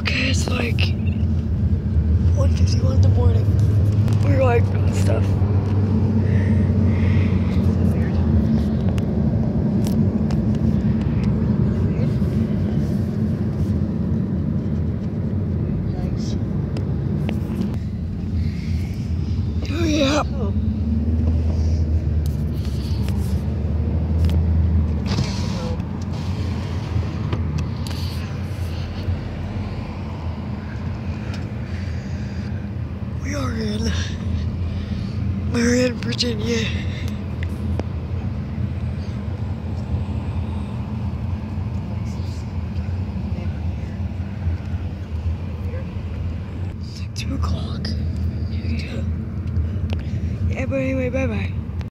Okay, it's like 1.51 in the morning. We're like doing stuff. Oh yeah. Oh. we are in. We're in Virginia. Two o'clock. Yeah. yeah, but anyway, bye bye.